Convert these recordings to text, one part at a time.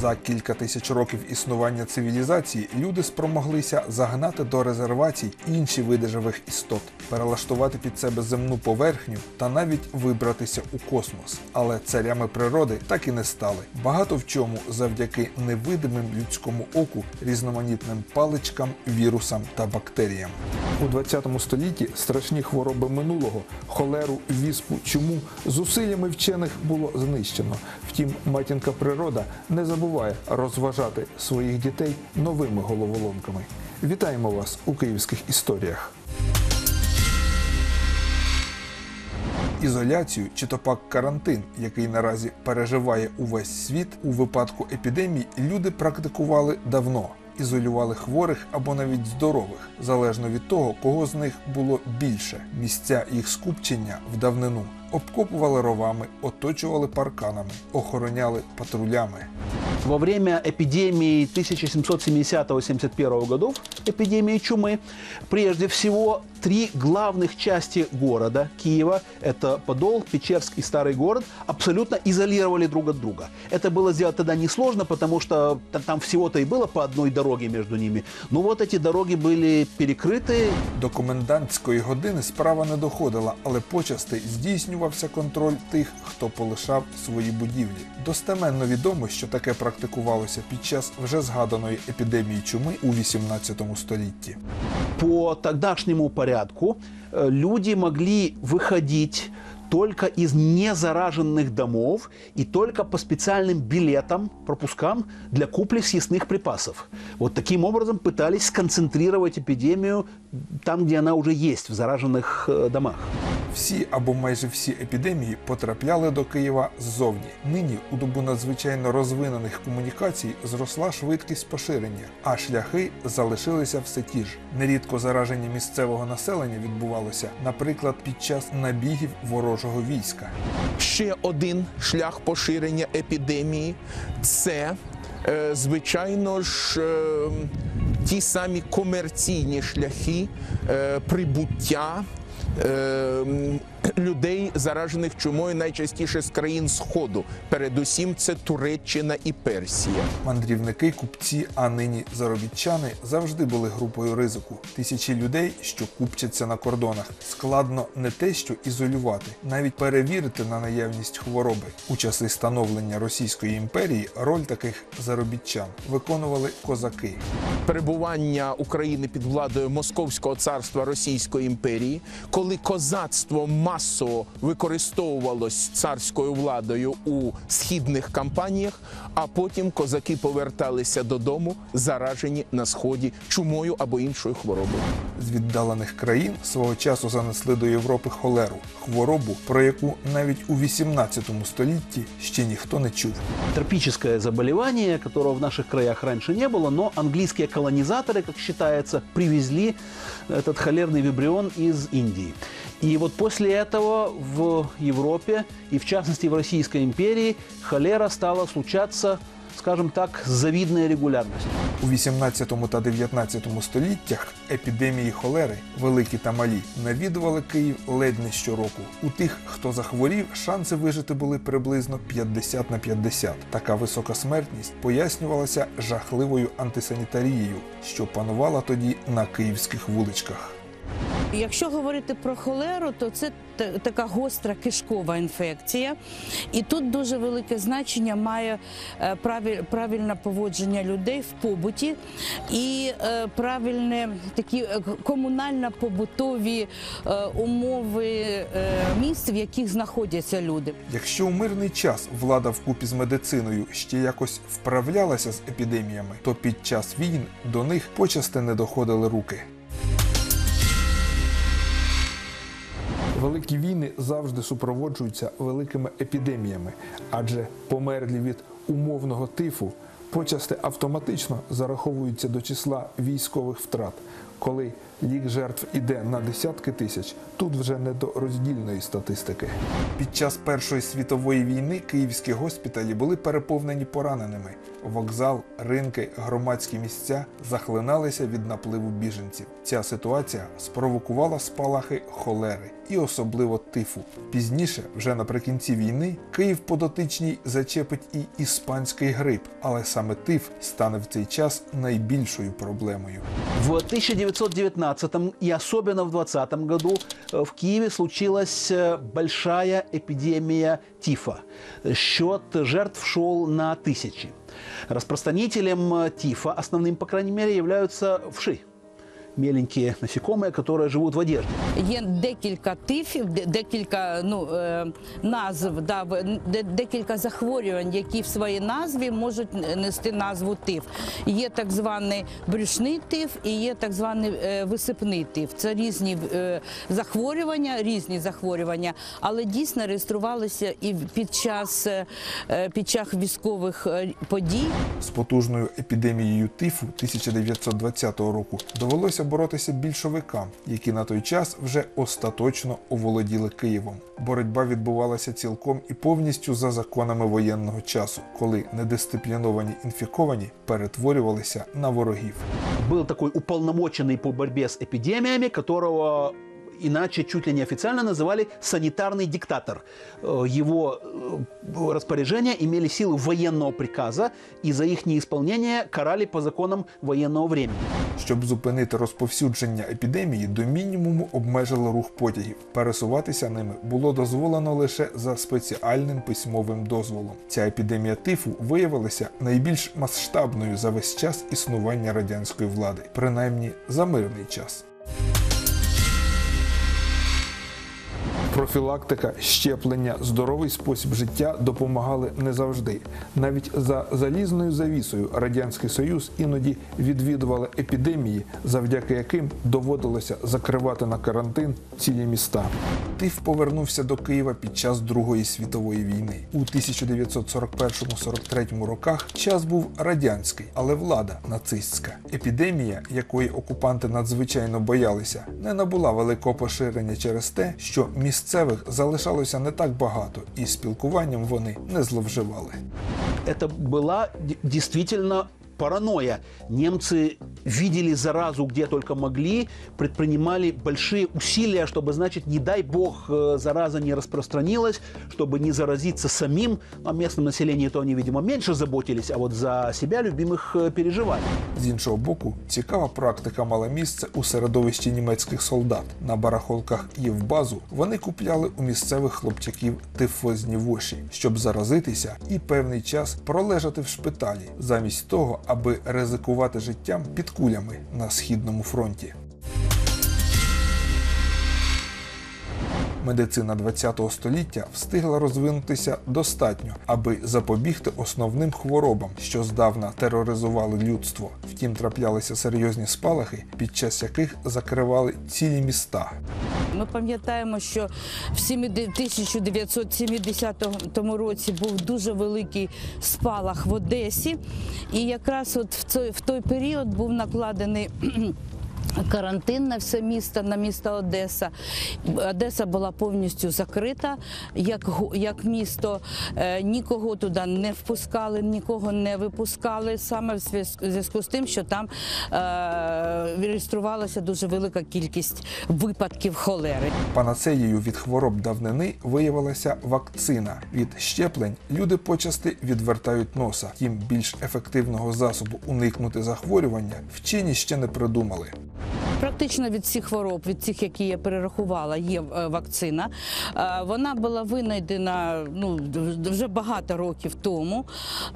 За кілька тисяч років існування цивілізації люди спромоглися загнати до резервацій інші види живих істот, перелаштувати під себе земну поверхню та навіть вибратися у космос. Але царями природи так і не стали. Багато в чому завдяки невидимим людському оку, різноманітним паличкам, вірусам та бактеріям. У 20 столітті страшні хвороби минулого, холеру, віспу, чуму зусиллями вчених було знищено. Втім, матінка природа не забуває розважати своїх дітей новими головоломками. Вітаємо вас у київських історіях. Ізоляцію чи то пак карантин, який наразі переживає увесь світ, у випадку епідемій люди практикували давно. Ізолювали хворих або навіть здорових, залежно від того, кого з них було більше. Місця їх скупчення в давнину обкопували ровами, оточували парканами, охороняли патрулями. Во время эпидемии 1770-71 годов, эпидемии чумы, прежде всего три главных части города Киева, это Подол, Печерск и Старый город, абсолютно изолировали друг от друга. Это было сделать тогда несложно, потому что та- там всего-то и было по одной дороге между ними. Но вот эти дороги были перекрыты, До комендантської години справа не доходила, але почасти здійснювався контроль тих, хто полишав свої будівлі. Достеменно відомо, що таке практикувалося під час вже згаданої епідемії чуми у 18 столітті. по тогдашнему порядку э, люди могли выходить только из незараженных домов и только по специальным билетам, пропускам для купли съестных припасов. Вот таким образом пытались сконцентрировать эпидемию там, где она уже есть, в зараженных э, домах. Всі або майже всі епідемії потрапляли до Києва ззовні. Нині у добу надзвичайно розвинених комунікацій зросла швидкість поширення, а шляхи залишилися все ті ж. Нерідко зараження місцевого населення відбувалося, наприклад, під час набігів ворожого війська. Ще один шлях поширення епідемії це, е, звичайно ж, е, ті самі комерційні шляхи е, прибуття. Е, м, Людей, заражених чумою, найчастіше з країн Сходу. Передусім, це Туреччина і Персія. Мандрівники, купці, а нині заробітчани завжди були групою ризику. Тисячі людей, що купчаться на кордонах, складно не те, що ізолювати, навіть перевірити на наявність хвороби. У часи становлення Російської імперії роль таких заробітчан виконували козаки. перебування України під владою Московського царства Російської імперії, коли козацтво масово використовувалось царською владою у східних кампаніях, а потім козаки поверталися додому, заражені на сході чумою або іншою хворобою. З віддалених країн свого часу занесли до Європи холеру, хворобу, про яку навіть у 18 столітті ще ніхто не чув. Тропическое заболевание, которого в наших краях раньше не было, но английские колонизаторы, как считается, привезли этот холерный вибрион из Индии. И вот после этого в Европе и в частности в Российской империи холера стала случаться, скажем так, с завидной регулярностью. У 18 та 19 століттях епідемії холери, великі та малі, навідували Київ ледь не щороку. У тих, хто захворів, шанси вижити були приблизно 50 на 50. Така висока смертність пояснювалася жахливою антисанітарією, що панувала тоді на київських вуличках. Якщо говорити про холеру, то це така гостра кишкова інфекція, і тут дуже велике значення має е, правильне поводження людей в побуті і е, правильне такі е, комунально-побутові умови місць, в яких знаходяться люди. Якщо у мирний час влада вкупі з медициною ще якось вправлялася з епідеміями, то під час війн до них почасти не доходили руки. Великі війни завжди супроводжуються великими епідеміями, адже померлі від умовного тифу почасти автоматично зараховуються до числа військових втрат, коли Лік жертв іде на десятки тисяч. Тут вже не до роздільної статистики. Під час Першої світової війни київські госпіталі були переповнені пораненими. Вокзал, ринки, громадські місця захлиналися від напливу біженців. Ця ситуація спровокувала спалахи холери і особливо тифу. Пізніше, вже наприкінці війни, Київ подотичній зачепить і іспанський грип, але саме тиф стане в цей час найбільшою проблемою. В 1919 и особенно в 2020 году э, в Киеве случилась э, большая эпидемия тифа. Счет жертв шел на тысячи. Распространителем э, тифа, основным, по крайней мере, являются вши. Меленькие насекомые, которые живут в одежде. Є декілька тифів, декілька ну, е, назв, да, декілька захворювань, які в своїй назві можуть нести назву тиф. Є так званий брюшний тиф і є так званий е, висипний тиф. Це різні е, захворювання, різні захворювання, але дійсно реєструвалися і під час, під час військових подій. З потужною епідемією тифу 1920 року довелося боротися більшовикам, які на той час вже остаточно оволоділи Києвом. Боротьба відбувалася цілком і повністю за законами воєнного часу, коли недисципліновані інфіковані перетворювалися на ворогів. Был такой уполномоченный по борьбе с эпидемиями, которого иначе чуть ли не официально называли санитарный диктатор. Э, Его э, распоряжения имели силу военного приказа, и за их неисполнение карали по законам военного времени. Щоб зупинити розповсюдження епідемії, до мінімуму обмежили рух потягів. Пересуватися ними було дозволено лише за спеціальним письмовим дозволом. Ця епідемія тифу виявилася найбільш масштабною за весь час існування радянської влади, принаймні за мирний час. Профілактика, щеплення, здоровий спосіб життя допомагали не завжди. Навіть за залізною завісою Радянський Союз іноді відвідували епідемії, завдяки яким доводилося закривати на карантин цілі міста. Тиф повернувся до Києва під час Другої світової війни. У 1941-43 роках час був радянський, але влада нацистська. Епідемія, якої окупанти надзвичайно боялися, не набула великого поширення через те, що місцевих залишалося не так багато, і спілкуванням вони не зловживали. Це була д- действительно паранойя. Немцы видели заразу где только могли, предпринимали большие усилия, чтобы, значит, не дай бог, э, зараза не распространилась, чтобы не заразиться самим. О местном населении то они, видимо, меньше заботились, а вот за себя любимых э, переживали. З іншого боку, цікава практика мала місце у середовищі німецьких солдат. На барахолках Євбазу вони купляли у місцевих хлопчаків тифозні воші, щоб заразитися і певний час пролежати в шпиталі, замість того, аби ризикувати життям під кулями на східному фронті. Медицина ХХ століття встигла розвинутися достатньо, аби запобігти основним хворобам, що здавна тероризували людство. Втім, траплялися серйозні спалахи, під час яких закривали цілі міста. Ми пам'ятаємо, що в 70 1970 році був дуже великий спалах в Одесі, і якраз от в той період був накладений. Карантин на все місто, на місто Одеса. Одеса була повністю закрита як, як місто. Е, Нікого туди не впускали, нікого не випускали, саме в зв'язку з тим, що там е, реєструвалася дуже велика кількість випадків холери. Панацеєю від хвороб давнини виявилася вакцина. Від щеплень люди почасти відвертають носа. Тим більш ефективного засобу уникнути захворювання вчені ще не придумали. Практично від всіх хвороб, від цих, які я перерахувала, є е, вакцина. Е, Вона була винайдена ну, вже багато років тому.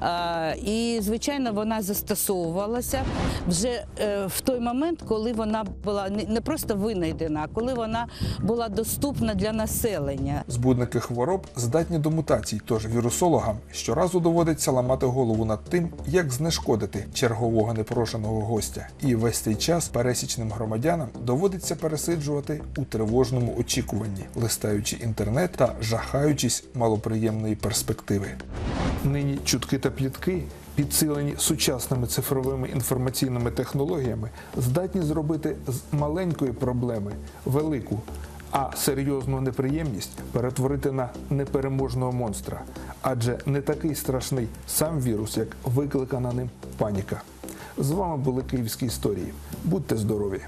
Е, І, звичайно, вона застосовувалася вже в той момент, коли вона була не- просто винайдена, а коли вона була доступна для населення. Збудники хвороб здатні до мутацій, тож вірусологам щоразу доводиться ламати голову над тим, як знешкодити чергового непрошеного гостя. І весь цей час пересічним громадянам доводиться пересиджувати у тривожному очікуванні, листаючи інтернет та жахаючись малоприємної перспективи. Нині чутки та плітки, підсилені сучасними цифровими інформаційними технологіями, здатні зробити з маленької проблеми велику, а серйозну неприємність перетворити на непереможного монстра. Адже не такий страшний сам вірус, як викликана ним паніка. З вами були Київські історії. Будьте здорові!